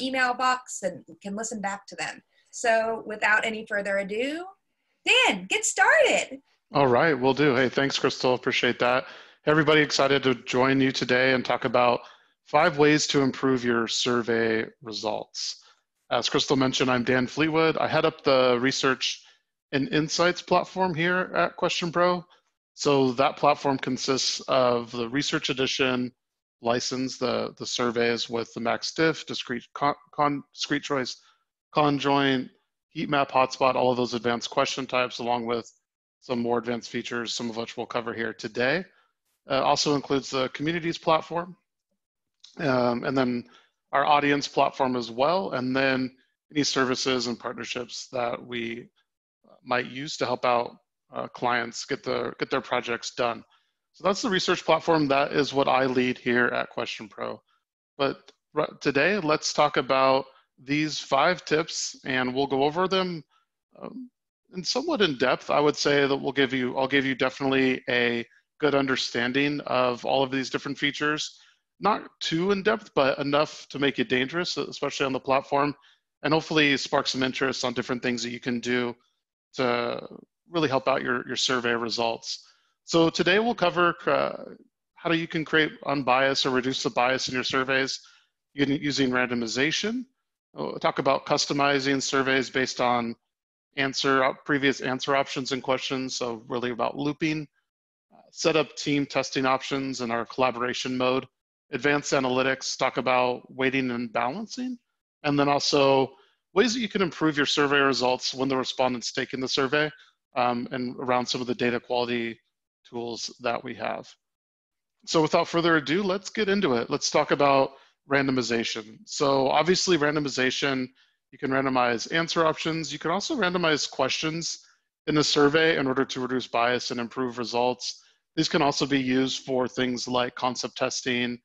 email box and can listen back to them. So without any further ado, Dan, get started. All right, we'll do. Hey, thanks, Crystal. Appreciate that. Everybody excited to join you today and talk about five ways to improve your survey results. As Crystal mentioned, I'm Dan Fleetwood. I head up the research and insights platform here at Question Pro. So that platform consists of the research edition license, the, the surveys with the max diff, discrete, con, con, discrete choice, conjoint, heat map, hotspot, all of those advanced question types, along with some more advanced features, some of which we'll cover here today. Uh, also includes the communities platform, um, and then our audience platform as well, and then any services and partnerships that we might use to help out uh, clients get the get their projects done. So that's the research platform. That is what I lead here at Question Pro. But today, let's talk about these five tips, and we'll go over them um, in somewhat in depth. I would say that we'll give you, I'll give you definitely a good understanding of all of these different features. Not too in depth, but enough to make it dangerous, especially on the platform, and hopefully spark some interest on different things that you can do to really help out your, your survey results. So today we'll cover uh, how you can create unbiased or reduce the bias in your surveys using randomization. We'll talk about customizing surveys based on answer previous answer options and questions. So really about looping, uh, set up team testing options in our collaboration mode, advanced analytics, talk about weighting and balancing, and then also ways that you can improve your survey results when the respondents take in the survey um, and around some of the data quality tools that we have. So without further ado, let's get into it. Let's talk about randomization. So obviously randomization, you can randomize answer options. You can also randomize questions in the survey in order to reduce bias and improve results. These can also be used for things like concept testing,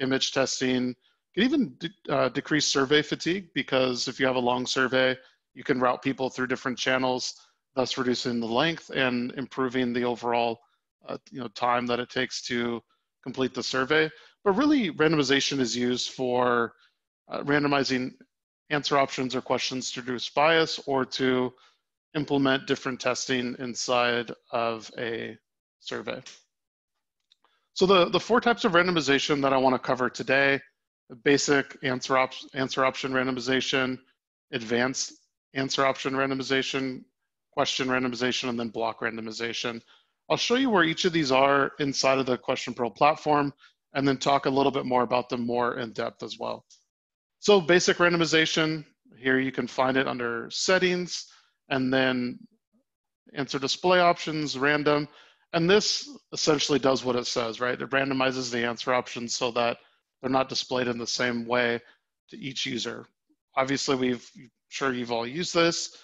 image testing, can even de uh, decrease survey fatigue because if you have a long survey, you can route people through different channels, thus reducing the length and improving the overall uh, you know, time that it takes to complete the survey. But really, randomization is used for uh, randomizing answer options or questions to reduce bias or to implement different testing inside of a survey. So the, the four types of randomization that I want to cover today basic answer, op answer option randomization, advanced answer option randomization, question randomization, and then block randomization. I'll show you where each of these are inside of the Question Pro platform and then talk a little bit more about them more in depth as well. So basic randomization, here you can find it under settings and then answer display options, random. And this essentially does what it says, right? It randomizes the answer options so that they're not displayed in the same way to each user. Obviously, we've sure you've all used this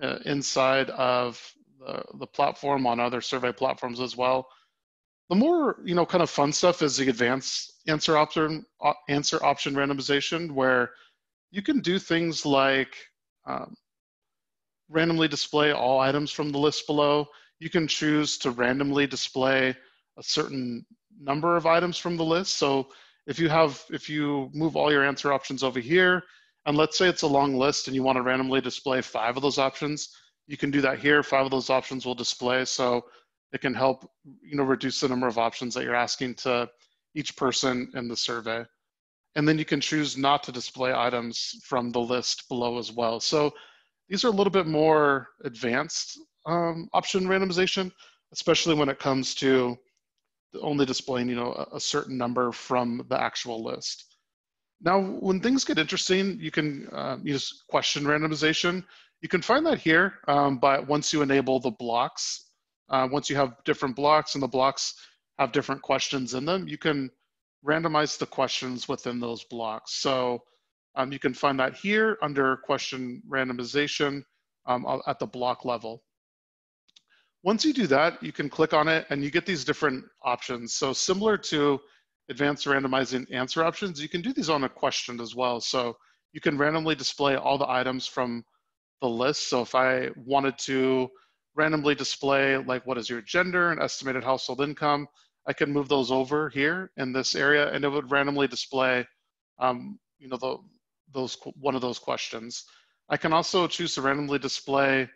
uh, inside of the, the platform on other survey platforms as well. The more you know, kind of fun stuff is the advanced answer option answer option randomization, where you can do things like um, randomly display all items from the list below. You can choose to randomly display a certain number of items from the list. So if you have, if you move all your answer options over here, and let's say it's a long list and you want to randomly display five of those options, you can do that here. Five of those options will display. So it can help, you know, reduce the number of options that you're asking to each person in the survey. And then you can choose not to display items from the list below as well. So these are a little bit more advanced um, option randomization, especially when it comes to only displaying you know a, certain number from the actual list. Now, when things get interesting, you can uh, use question randomization. You can find that here, um, but once you enable the blocks, uh, once you have different blocks and the blocks have different questions in them, you can randomize the questions within those blocks. So um, you can find that here under question randomization um, at the block level. Once you do that, you can click on it and you get these different options. So similar to advanced randomizing answer options, you can do these on a question as well. So you can randomly display all the items from the list. So if I wanted to randomly display like what is your gender and estimated household income, I can move those over here in this area and it would randomly display um, you know, the, those one of those questions. I can also choose to randomly display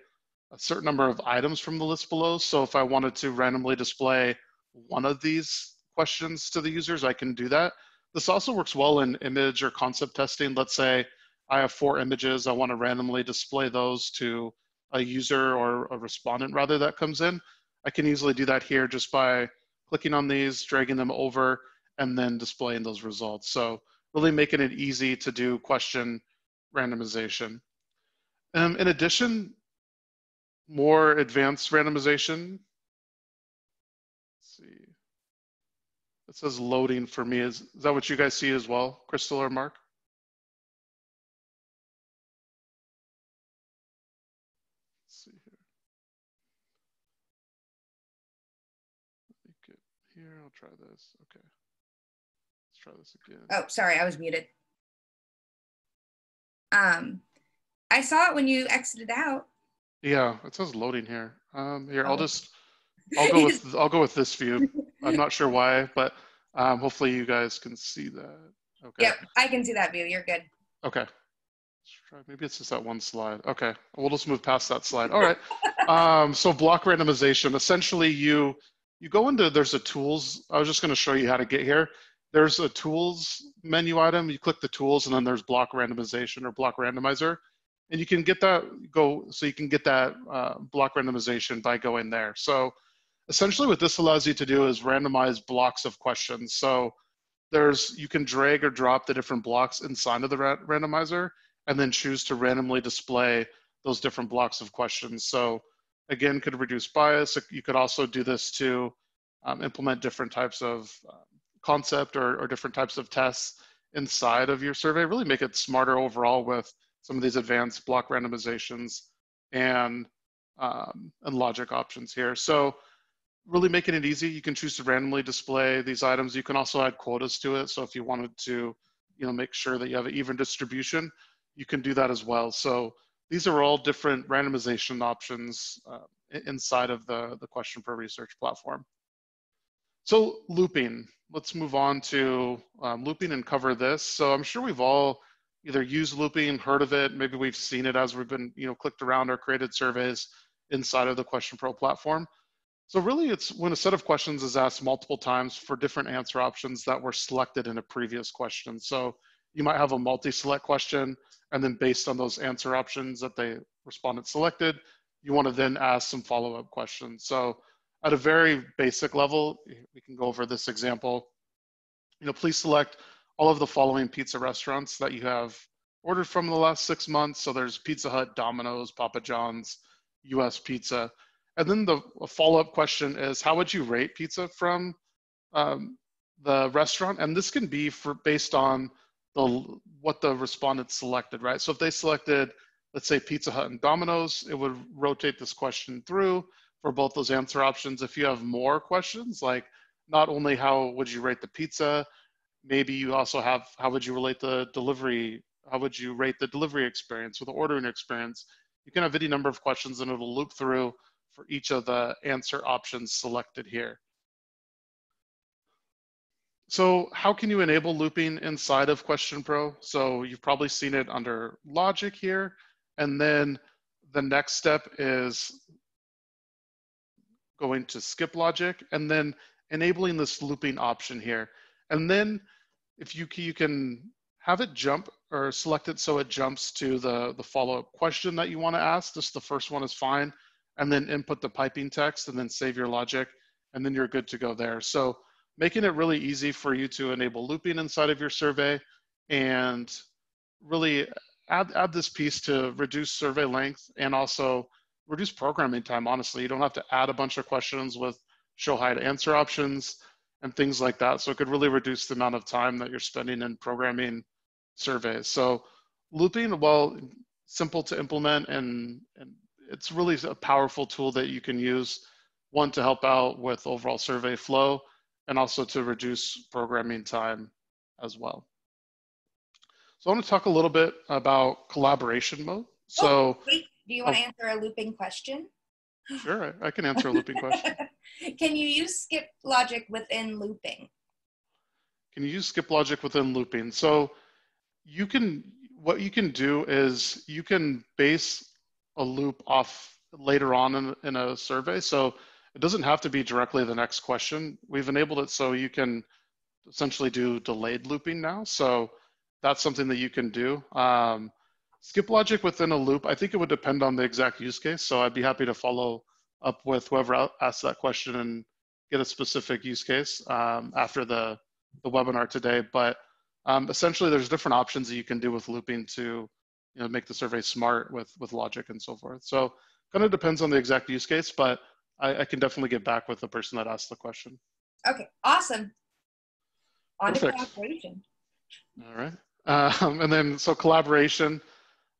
a certain number of items from the list below. So if I wanted to randomly display one of these questions to the users, I can do that. This also works well in image or concept testing. Let's say I have four images. I want to randomly display those to a user or a respondent rather that comes in. I can easily do that here just by clicking on these, dragging them over, and then displaying those results. So really making it easy to do question randomization. Um, in addition, more advanced randomization. Let's see. It says loading for me. Is, is that what you guys see as well, Crystal or Mark? Let's see here. Let me get here. I'll try this. Okay. Let's try this again. Oh, sorry, I was muted. Um, I saw it when you exited out. Yeah, it says loading here. Um, here, oh. I'll just, I'll go with, I'll go with this view. I'm not sure why, but um, hopefully you guys can see that. Okay. Yep, I can see that view. You're good. Okay. Maybe it's just that one slide. Okay, we'll just move past that slide. All right. um, so block randomization. Essentially, you you go into there's a tools. I was just going to show you how to get here. There's a tools menu item. You click the tools, and then there's block randomization or block randomizer and you can get that go so you can get that uh, block randomization by going there so essentially what this allows you to do is randomize blocks of questions so there's you can drag or drop the different blocks inside of the ra randomizer and then choose to randomly display those different blocks of questions so again could reduce bias you could also do this to um, implement different types of uh, concept or, or different types of tests inside of your survey really make it smarter overall with some of these advanced block randomizations and, um, and logic options here. So really making it easy, you can choose to randomly display these items. You can also add quotas to it. So if you wanted to, you know, make sure that you have an even distribution, you can do that as well. So these are all different randomization options uh, inside of the, the Question Pro Research platform. So looping, let's move on to um, looping and cover this. So I'm sure we've all either used looping, heard of it, maybe we've seen it as we've been, you know, clicked around or created surveys inside of the Question Pro platform. So really it's when a set of questions is asked multiple times for different answer options that were selected in a previous question. So you might have a multi-select question and then based on those answer options that the respondent selected, you want to then ask some follow-up questions. So at a very basic level, we can go over this example. You know, please select all of the following pizza restaurants that you have ordered from in the last six months. So there's Pizza Hut, Domino's, Papa John's, US Pizza. And then the follow up question is how would you rate pizza from um, the restaurant? And this can be for based on the what the respondent selected, right? So if they selected, let's say Pizza Hut and Domino's, it would rotate this question through for both those answer options. If you have more questions, like not only how would you rate the pizza, maybe you also have how would you relate the delivery how would you rate the delivery experience or the ordering experience you can have any number of questions and it'll loop through for each of the answer options selected here so how can you enable looping inside of question pro so you've probably seen it under logic here and then the next step is going to skip logic and then enabling this looping option here and then if you, you can have it jump or select it so it jumps to the, the follow-up question that you want to ask. Just the first one is fine. And then input the piping text and then save your logic and then you're good to go there. So making it really easy for you to enable looping inside of your survey and really add, add this piece to reduce survey length and also reduce programming time, honestly. You don't have to add a bunch of questions with show hide answer options and things like that. So it could really reduce the amount of time that you're spending in programming surveys. So looping, well, simple to implement and, and it's really a powerful tool that you can use, one to help out with overall survey flow and also to reduce programming time as well. So I want to talk a little bit about collaboration mode. So oh, wait, do you want to oh, answer a looping question? Sure, I can answer a looping question. Can you use skip logic within looping? Can you use skip logic within looping? So you can, what you can do is you can base a loop off later on in, in a survey. So it doesn't have to be directly the next question. We've enabled it so you can essentially do delayed looping now. So that's something that you can do. Um, skip logic within a loop, I think it would depend on the exact use case. So I'd be happy to follow up with whoever asked that question and get a specific use case um, after the, the webinar today. But um, essentially, there's different options that you can do with looping to you know, make the survey smart with, with logic and so forth. So kind of depends on the exact use case, but I, I can definitely get back with the person that asked the question. Okay, awesome. On Perfect. to collaboration. All right. Um, and then, so collaboration.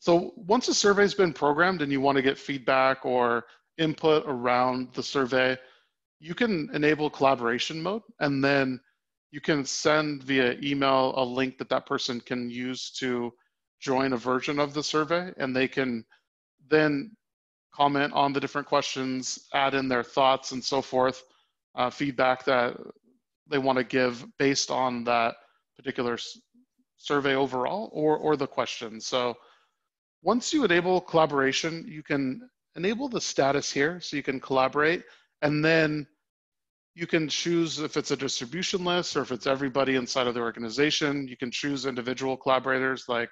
So once a survey's been programmed and you want to get feedback or input around the survey, you can enable collaboration mode and then you can send via email a link that that person can use to join a version of the survey and they can then comment on the different questions, add in their thoughts and so forth, uh, feedback that they want to give based on that particular survey overall or, or the question. So once you enable collaboration, you can enable the status here so you can collaborate and then you can choose if it's a distribution list or if it's everybody inside of the organization. You can choose individual collaborators like,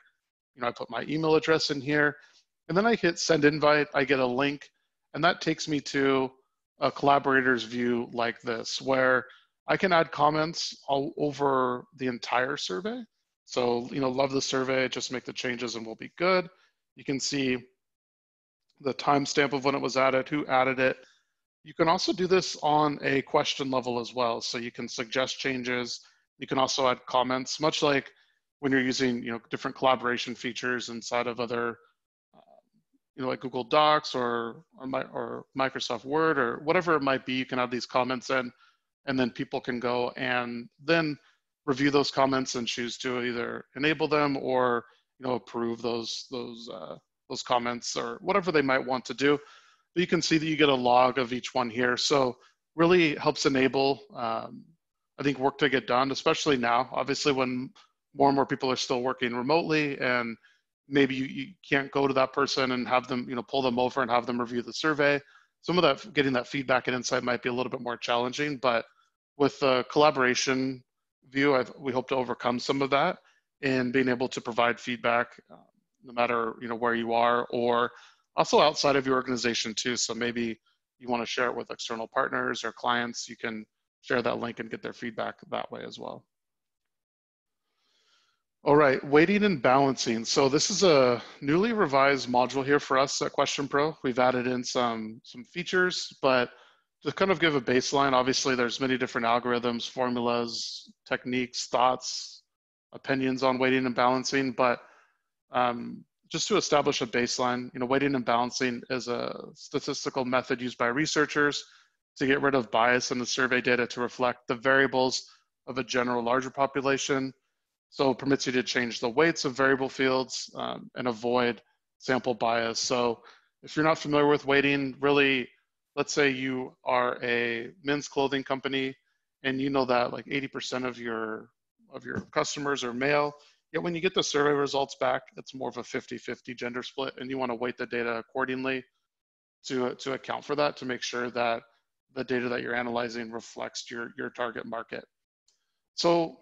you know, I put my email address in here and then I hit send invite, I get a link and that takes me to a collaborator's view like this where I can add comments all over the entire survey. So, you know, love the survey, just make the changes and we'll be good. You can see the timestamp of when it was added, who added it. You can also do this on a question level as well. So you can suggest changes. You can also add comments, much like when you're using, you know, different collaboration features inside of other, you know, like Google Docs or, or, or Microsoft Word or whatever it might be. You can add these comments in, and then people can go and then review those comments and choose to either enable them or you know approve those those uh, those comments or whatever they might want to do. But you can see that you get a log of each one here. So really helps enable um, I think work to get done, especially now. Obviously, when more and more people are still working remotely and maybe you, you can't go to that person and have them you know pull them over and have them review the survey some of that getting that feedback and insight might be a little bit more challenging but with the collaboration view, I've, we hope to overcome some of that and being able to provide feedback no matter you know where you are or also outside of your organization too. So maybe you want to share it with external partners or clients, you can share that link and get their feedback that way as well. All right, weighting and balancing. So this is a newly revised module here for us at Question Pro. We've added in some, some features, but to kind of give a baseline, obviously there's many different algorithms, formulas, techniques, thoughts, opinions on weighting and balancing, but um, just to establish a baseline, you know, weighting and balancing is a statistical method used by researchers to get rid of bias in the survey data to reflect the variables of a general larger population. So it permits you to change the weights of variable fields um, and avoid sample bias. So if you're not familiar with weighting, really let's say you are a men's clothing company and you know that like 80% of your of your customers are male yet when you get the survey results back it's more of a 50-50 gender split and you want to weight the data accordingly to to account for that to make sure that the data that you're analyzing reflects your your target market so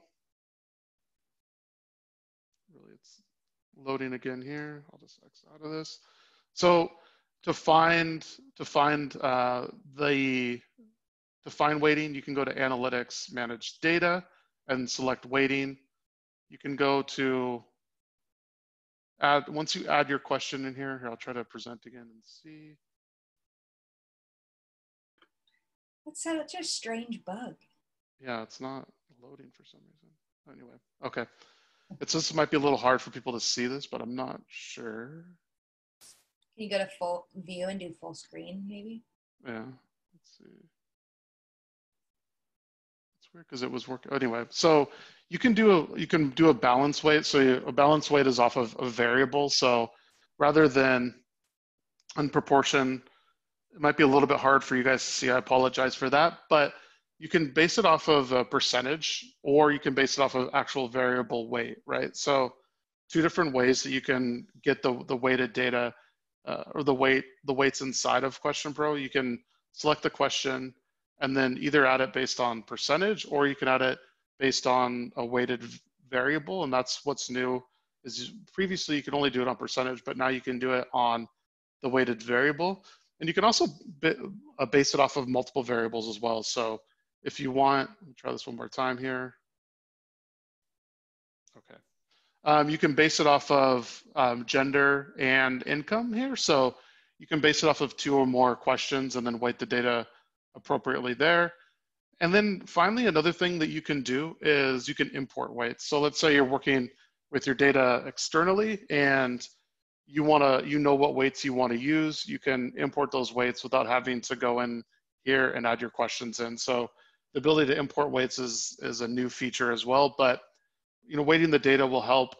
really it's loading again here i'll just x out of this so to find to find uh, the to find weighting, you can go to Analytics, Manage Data, and select Weighting. You can go to add once you add your question in here. Here, I'll try to present again and see. That's such a strange bug. Yeah, it's not loading for some reason. Anyway, okay. It's just might be a little hard for people to see this, but I'm not sure. Can you go to full view and do full screen, maybe? Yeah. Let's see. It's weird because it was working. Anyway, so you can do a you can do a balance weight. So you, a balance weight is off of a variable. So rather than in proportion, it might be a little bit hard for you guys to see. I apologize for that, but you can base it off of a percentage, or you can base it off of actual variable weight, right? So two different ways that you can get the, the weighted data uh, or the weight the weights inside of Question Pro. You can select the question and then either add it based on percentage or you can add it based on a weighted variable. And that's what's new is previously you could only do it on percentage, but now you can do it on the weighted variable. And you can also uh, base it off of multiple variables as well. So if you want, let me try this one more time here. Okay. Um, you can base it off of um, gender and income here. So you can base it off of two or more questions and then weight the data appropriately there. And then finally, another thing that you can do is you can import weights. So let's say you're working with your data externally and you want to, you know what weights you want to use. You can import those weights without having to go in here and add your questions in. So the ability to import weights is, is a new feature as well, but you know, weighting the data will help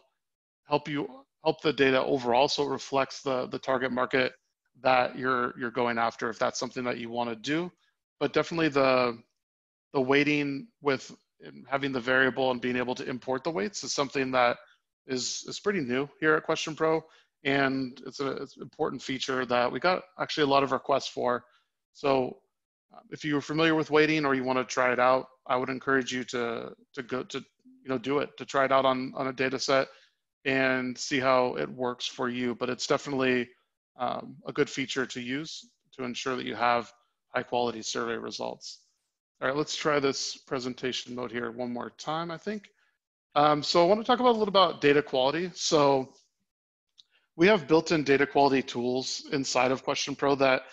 help you help the data overall so it reflects the the target market that you're you're going after if that's something that you want to do. But definitely the the weighting with having the variable and being able to import the weights is something that is is pretty new here at Question Pro, and it's, a, it's an important feature that we got actually a lot of requests for. So if you're familiar with weighting or you want to try it out, I would encourage you to to go to you know do it to try it out on on a data set and see how it works for you. But it's definitely um, a good feature to use to ensure that you have high quality survey results. All right, let's try this presentation mode here one more time, I think. Um, so I want to talk about a little about data quality. So we have built-in data quality tools inside of Question Pro that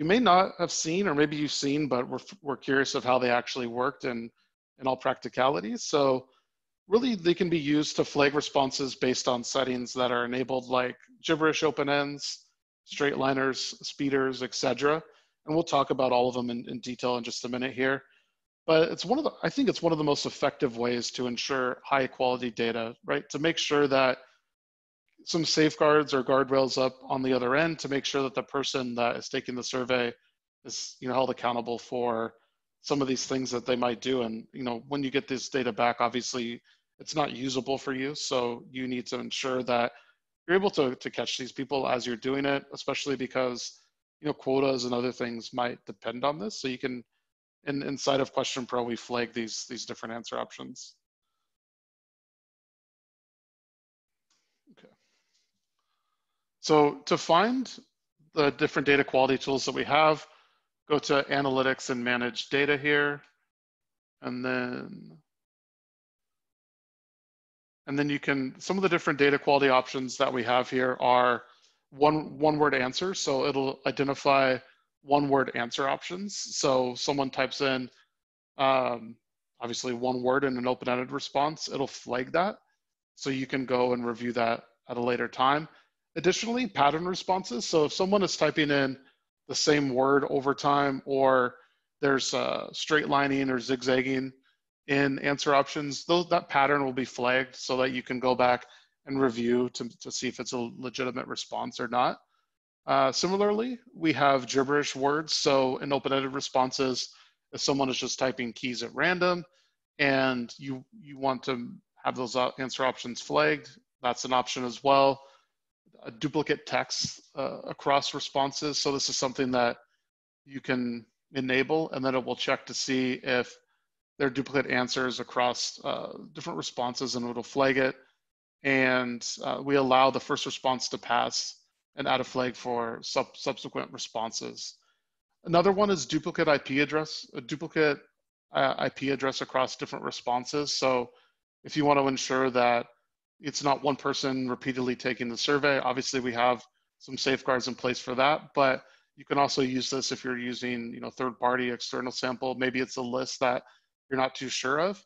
you may not have seen, or maybe you've seen, but we're, we're curious of how they actually worked and in all practicalities. So really they can be used to flag responses based on settings that are enabled like gibberish open ends, straight liners, speeders, etc. And we'll talk about all of them in, in detail in just a minute here. But it's one of the, I think it's one of the most effective ways to ensure high quality data, right? To make sure that some safeguards or guardrails up on the other end to make sure that the person that is taking the survey is you know held accountable for some of these things that they might do. And you know when you get this data back obviously it's not usable for you. So you need to ensure that you're able to, to catch these people as you're doing it especially because you know quotas and other things might depend on this. So you can in, inside of question pro we flag these these different answer options So to find the different data quality tools that we have, go to analytics and manage data here. And then, and then you can, some of the different data quality options that we have here are one, one word answer. So it'll identify one word answer options. So someone types in, um, obviously one word in an open-ended response, it'll flag that. So you can go and review that at a later time. Additionally, pattern responses. So if someone is typing in the same word over time or there's uh, straight lining or zigzagging in answer options, those, that pattern will be flagged so that you can go back and review to, to see if it's a legitimate response or not. Uh, similarly, we have gibberish words. So in open-ended responses, if someone is just typing keys at random and you, you want to have those uh, answer options flagged, that's an option as well duplicate text uh, across responses. So this is something that you can enable and then it will check to see if there are duplicate answers across uh, different responses and it'll flag it. And uh, we allow the first response to pass and add a flag for sub subsequent responses. Another one is duplicate IP address, a duplicate uh, IP address across different responses. So if you want to ensure that it's not one person repeatedly taking the survey. Obviously, we have some safeguards in place for that, but you can also use this if you're using, you know, third-party external sample. Maybe it's a list that you're not too sure of.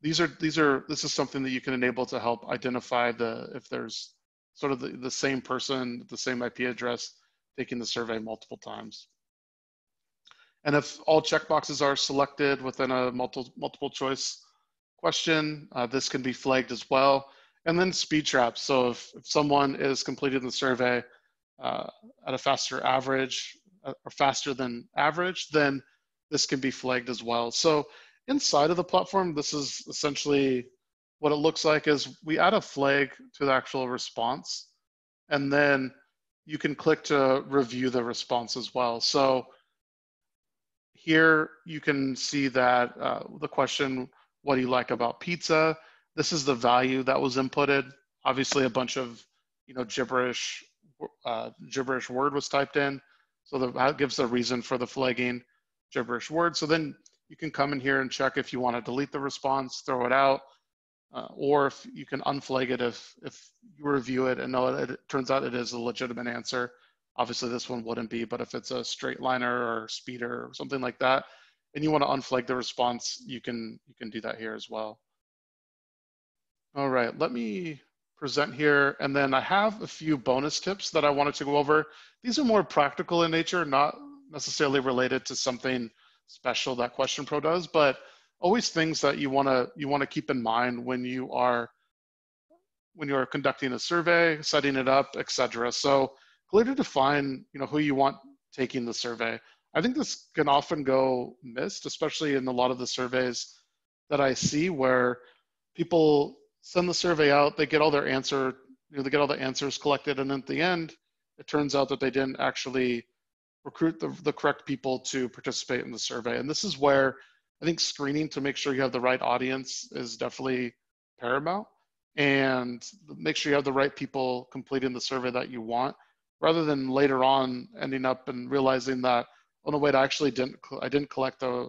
These are these are this is something that you can enable to help identify the if there's sort of the, the same person, the same IP address taking the survey multiple times. And if all checkboxes are selected within a multiple multiple choice question, uh, this can be flagged as well. And then speed traps. So if, if someone is completing the survey uh, at a faster average uh, or faster than average, then this can be flagged as well. So inside of the platform, this is essentially what it looks like is we add a flag to the actual response, and then you can click to review the response as well. So here you can see that uh, the question, what do you like about pizza? This is the value that was inputted. Obviously a bunch of, you know, gibberish, uh, gibberish word was typed in. So that gives the reason for the flagging gibberish word. So then you can come in here and check if you want to delete the response, throw it out, uh, or if you can unflag it if, if you review it and know it, it turns out it is a legitimate answer. Obviously this one wouldn't be, but if it's a straight liner or speeder or something like that, and you want to unflag the response, you can, you can do that here as well. All right, let me present here. And then I have a few bonus tips that I wanted to go over. These are more practical in nature, not necessarily related to something special that Question Pro does, but always things that you want to you want to keep in mind when you are when you are conducting a survey, setting it up, etc. So clearly define you know who you want taking the survey. I think this can often go missed, especially in a lot of the surveys that I see where people send the survey out, they get all their answer, you know, they get all the answers collected, and at the end, it turns out that they didn't actually recruit the, the correct people to participate in the survey. And this is where I think screening to make sure you have the right audience is definitely paramount. And make sure you have the right people completing the survey that you want, rather than later on ending up and realizing that, oh no, wait, I actually didn't, I didn't collect the,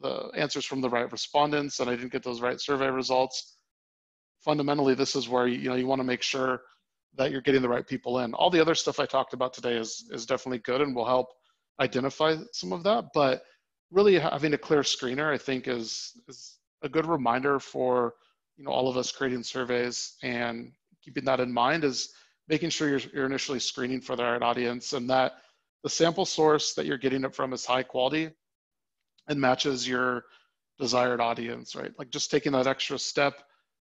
the answers from the right respondents and I didn't get those right survey results. Fundamentally, this is where you know you want to make sure that you're getting the right people in. All the other stuff I talked about today is is definitely good and will help identify some of that. But really having a clear screener, I think, is is a good reminder for you know all of us creating surveys and keeping that in mind is making sure you're, you're initially screening for the right audience and that the sample source that you're getting it from is high quality and matches your desired audience, right? Like just taking that extra step,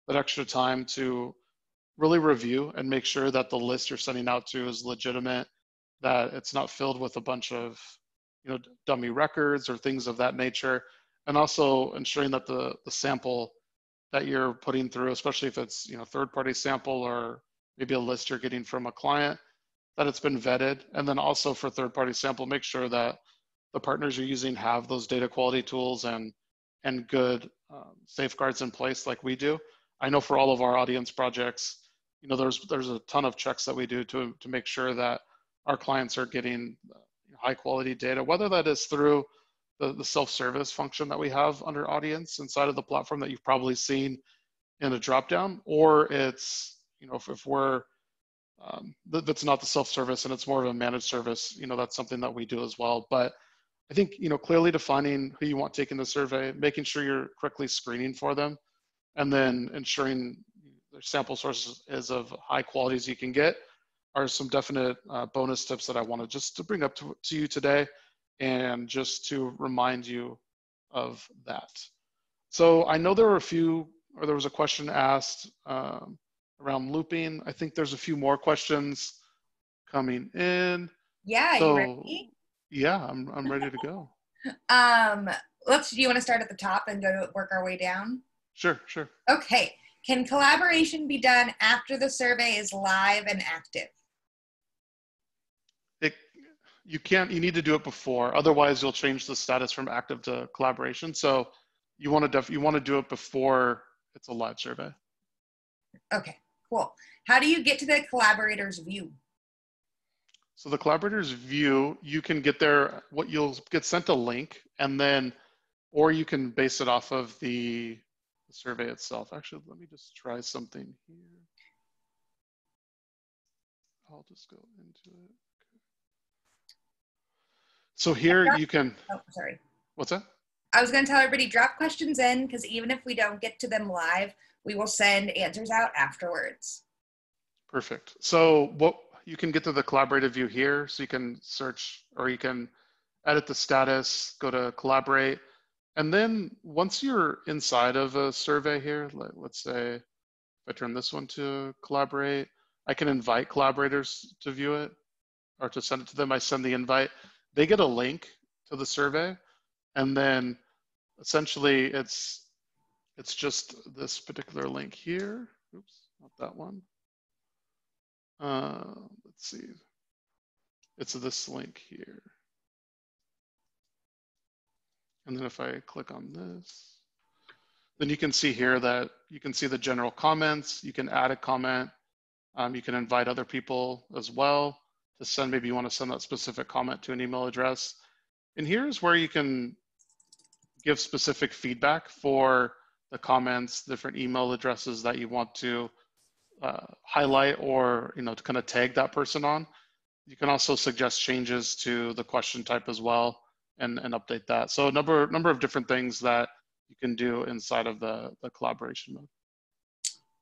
that extra time to really review and make sure that the list you're sending out to is legitimate, that it's not filled with a bunch of you know dummy records or things of that nature, and also ensuring that the the sample that you're putting through, especially if it's you know third-party sample or maybe a list you're getting from a client, that it's been vetted, and then also for third-party sample, make sure that the partners you're using have those data quality tools and and good um, safeguards in place like we do. I know for all of our audience projects, you know, there's there's a ton of checks that we do to to make sure that our clients are getting high quality data, whether that is through the, the self-service function that we have under audience inside of the platform that you've probably seen in a dropdown, or it's, you know, if, if we're, um, th that's not the self-service and it's more of a managed service, you know, that's something that we do as well. But I think, you know, clearly defining who you want taking the survey, making sure you're correctly screening for them, and then ensuring their sample sources is of high quality as you can get are some definite uh, bonus tips that I wanted just to bring up to, to you today and just to remind you of that. So I know there were a few, or there was a question asked um, around looping. I think there's a few more questions coming in. Yeah, so, ready? Yeah, I'm, I'm ready to go. um, let's, do you want to start at the top and go work our way down? Sure, sure. Okay. Can collaboration be done after the survey is live and active? It, you can't, you need to do it before. Otherwise, you'll change the status from active to collaboration. So you want to def, you want to do it before it's a live survey. Okay, cool. How do you get to the collaborator's view? So the collaborator's view, you can get there, what you'll get sent a link and then, or you can base it off of the the survey itself. Actually, let me just try something here. I'll just go into it. So here you can. Oh, sorry. What's that? I was going to tell everybody drop questions in because even if we don't get to them live, we will send answers out afterwards. Perfect. So what you can get to the collaborative view here. So you can search or you can edit the status, go to collaborate, and then once you're inside of a survey here, let, let's say if I turn this one to collaborate, I can invite collaborators to view it or to send it to them. I send the invite. They get a link to the survey. And then essentially it's it's just this particular link here. Oops, not that one. Uh, let's see. It's this link here. And then if I click on this, then you can see here that you can see the general comments. You can add a comment. Um, you can invite other people as well to send, maybe you want to send that specific comment to an email address. And here's where you can give specific feedback for the comments, different email addresses that you want to uh, highlight or you know to kind of tag that person on. You can also suggest changes to the question type as well and, and update that. So a number number of different things that you can do inside of the, the collaboration mode.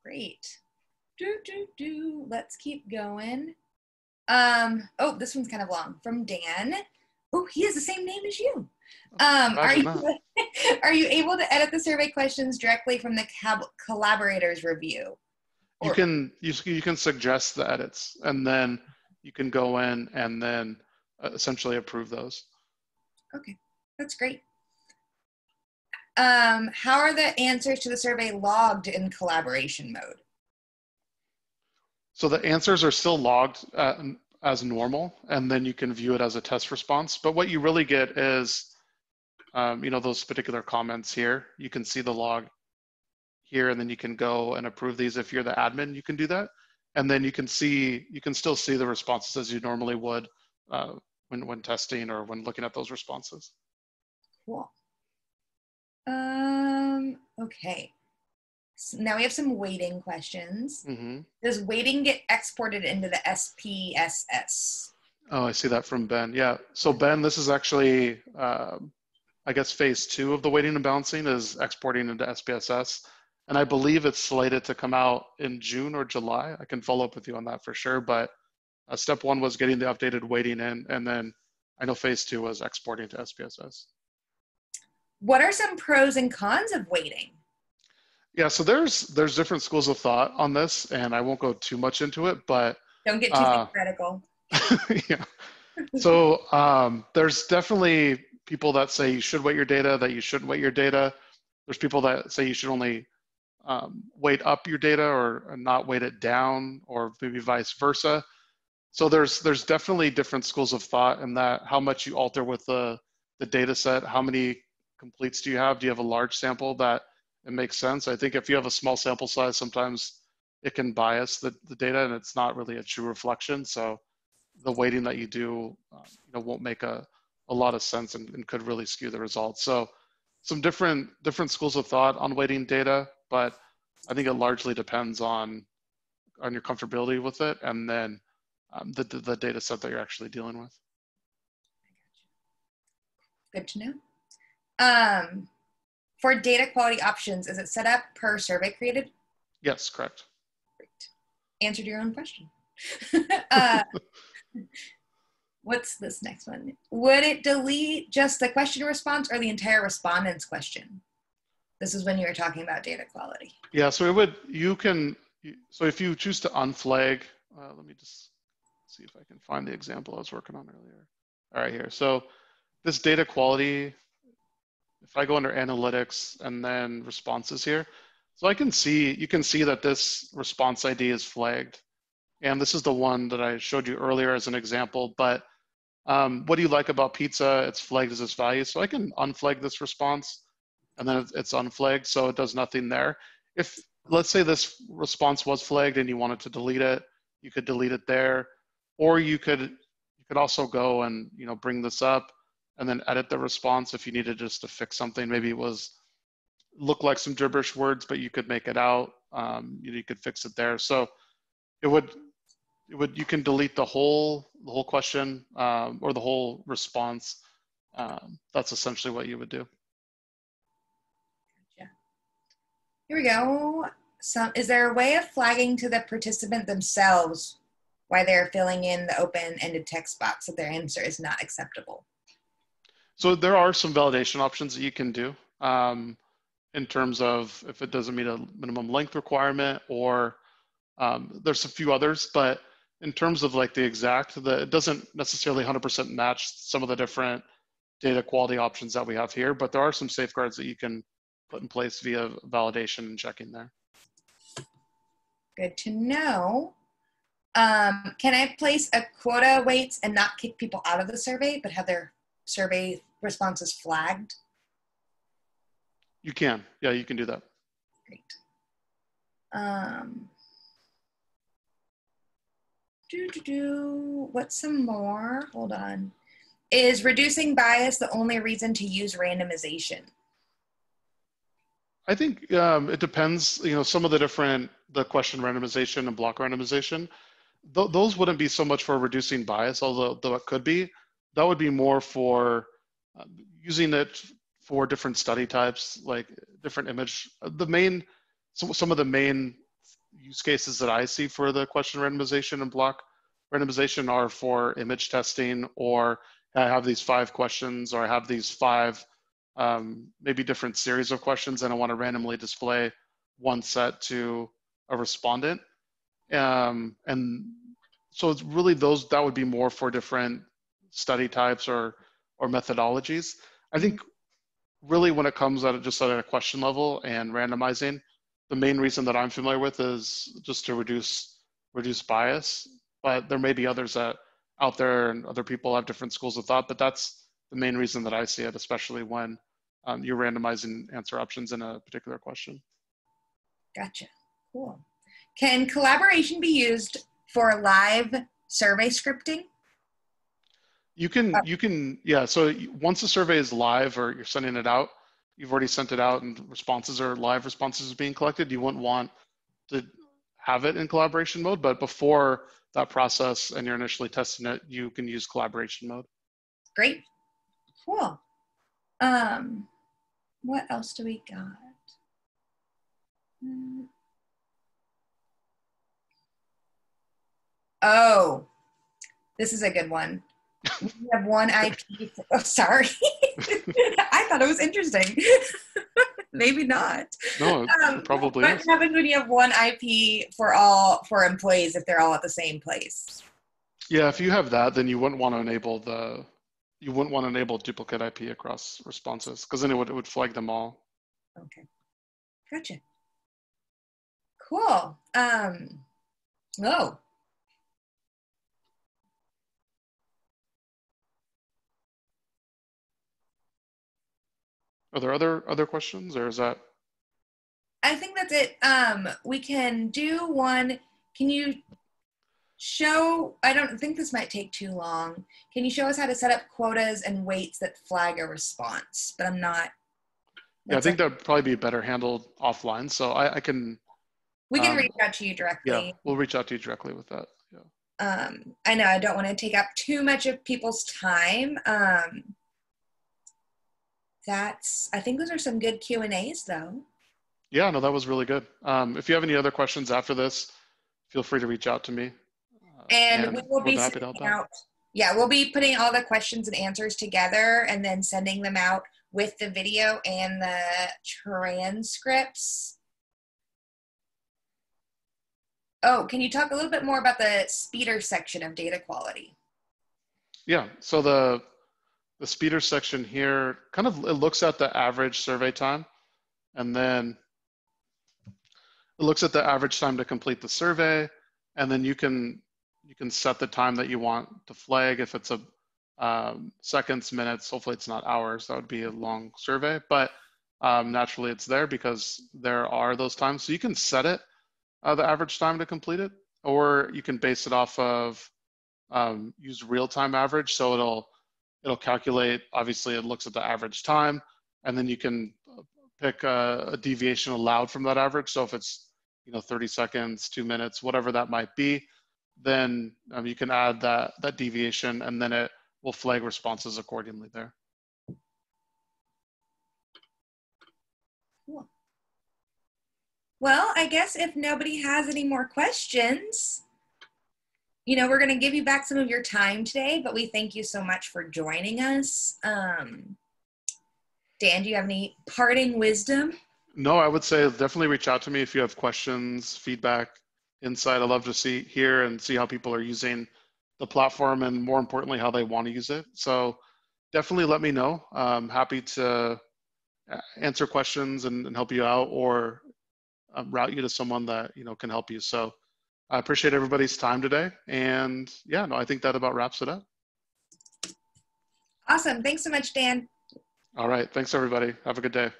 Great. Do, do, do. Let's keep going. Um, oh, this one's kind of long from Dan. Oh, he has the same name as you. Um, are you are you able to edit the survey questions directly from the CAB collaborators review? Or you can you, you can suggest the edits, and then you can go in and then uh, essentially approve those. Okay, that's great. Um, how are the answers to the survey logged in collaboration mode? So the answers are still logged uh, as normal, and then you can view it as a test response. But what you really get is, um, you know, those particular comments here. You can see the log here, and then you can go and approve these. If you're the admin, you can do that, and then you can see, you can still see the responses as you normally would uh, when when testing or when looking at those responses. Cool. Um, okay. So now we have some weighting questions. Mm-hmm. Does weighting get exported into the SPSS? Oh, I see that from Ben. Yeah. So Ben, this is actually, uh, I guess, phase two of the weighting and balancing is exporting into SPSS, and I believe it's slated to come out in June or July. I can follow up with you on that for sure. But uh, step one was getting the updated weighting in, and then I know phase two was exporting to SPSS what are some pros and cons of weighting? Yeah, so there's there's different schools of thought on this, and I won't go too much into it, but don't get too uh, critical. yeah. So um, there's definitely people that say you should weight your data, that you shouldn't weight your data. There's people that say you should only um, weight up your data or not weight it down, or maybe vice versa. So there's there's definitely different schools of thought in that how much you alter with the the data set, how many completes do you have? Do you have a large sample that it makes sense? I think if you have a small sample size, sometimes it can bias the, the data and it's not really a true reflection. So the weighting that you do, uh, you know, won't make a, a lot of sense and, and could really skew the results. So some different different schools of thought on weighting data, but I think it largely depends on on your comfortability with it and then um, the, the, data set that you're actually dealing with. Good to know. Um, for data quality options, is it set up per survey created? Yes, correct. Great. Answered your own question. uh, what's this next one? Would it delete just the question response or the entire respondent's question? This is when you were talking about data quality. Yeah, so it would, you can, so if you choose to unflag, uh, let me just see if I can find the example I was working on earlier. All right, here. So this data quality if I go under analytics and then responses here, so I can see, you can see that this response ID is flagged. And this is the one that I showed you earlier as an example, but um, what do you like about pizza? It's flagged as this value. So I can unflag this response and then it's unflagged, so it does nothing there. If, let's say this response was flagged and you wanted to delete it, you could delete it there, or you could, you could also go and, you know, bring this up and then edit the response if you needed just to fix something. Maybe it was look like some gibberish words, but you could make it out. Um, you, know, you could fix it there. So it would it would you can delete the whole the whole question um, or the whole response. Um, that's essentially what you would do. Here we go. Some is there a way of flagging to the participant themselves why they're filling in the open-ended text box that their answer is not acceptable? So there are some validation options that you can do um, in terms of if it doesn't meet a minimum length requirement or um, there's a few others, but in terms of like the exact, the, it doesn't necessarily 100% match some of the different data quality options that we have here, but there are some safeguards that you can put in place via validation and checking there. Good to know. Um, can I place a quota weights and not kick people out of the survey, but have their survey responses flagged? You can. Yeah, you can do that. Great. Um, do, do, do. What's some more? Hold on. Is reducing bias the only reason to use randomization? I think um, it depends. You know, some of the different the question randomization and block randomization, th those wouldn't be so much for reducing bias, although though it could be. That would be more for uh, using it for different study types, like different image. The main, so some of the main use cases that I see for the question randomization and block randomization are for image testing, or I have these five questions, or I have these five um, maybe different series of questions, and I want to randomly display one set to a respondent. Um, and so it's really those that would be more for different study types or or methodologies. I think really when it comes at just at a question level and randomizing, the main reason that I'm familiar with is just to reduce reduce bias. But there may be others that out there and other people have different schools of thought, but that's the main reason that I see it, especially when um, you're randomizing answer options in a particular question. Gotcha. Cool. Can collaboration be used for live survey scripting? You can, you can, yeah. So once the survey is live or you're sending it out, you've already sent it out and responses are live responses being collected. You wouldn't want to have it in collaboration mode, but before that process and you're initially testing it, you can use collaboration mode. Great. Cool. Um, what else do we got? Oh, this is a good one. We have one IP. For, oh, sorry. I thought it was interesting. Maybe not. No, um, probably. What is. happens when you have one IP for all for employees if they're all at the same place? Yeah, if you have that, then you wouldn't want to enable the you wouldn't want to enable duplicate IP across responses because then it would it would flag them all. Okay, gotcha. Cool. Um, oh, Are there other other questions, or is that? I think that's it. Um, we can do one. Can you show? I don't think this might take too long. Can you show us how to set up quotas and weights that flag a response? But I'm not. Yeah, I think that would probably be better handled offline. So I, I can. We can um, reach out to you directly. Yeah, we'll reach out to you directly with that. Yeah. Um, I know I don't want to take up too much of people's time. Um, that's i think those are some good q and a's though. Yeah no that was really good. Um, if you have any other questions after this feel free to reach out to me. Uh, and, and, we will be sending out yeah we'll be putting all the questions and answers together and then sending them out with the video and the transcripts. Oh can you talk a little bit more about the speeder section of data quality? Yeah so the the speeder section here kind of it looks at the average survey time and then it looks at the average time to complete the survey and then you can you can set the time that you want to flag. If it's a um, seconds minutes hopefully it's not hours that would be a long survey but um, naturally it's there because there are those times. So you can set it uh, the average time to complete it or you can base it off of um, use real-time average. So it'll it'll calculate, obviously it looks at the average time, and then you can pick a, a, deviation allowed from that average. So if it's, you know, 30 seconds, two minutes, whatever that might be, then um, you can add that, that deviation and then it will flag responses accordingly there. Well, I guess if nobody has any more questions, you know, we're going to give you back some of your time today, but we thank you so much for joining us. Um, Dan, do you have any parting wisdom? No, I would say definitely reach out to me if you have questions, feedback, insight. I love to see, hear, and see how people are using the platform, and more importantly, how they want to use it. So definitely let me know. I'm happy to answer questions and, and help you out or um, route you to someone that you know can help you. So I appreciate everybody's time today. And yeah, no, I think that about wraps it up. Awesome. Thanks so much, Dan. All right. Thanks, everybody. Have a good day.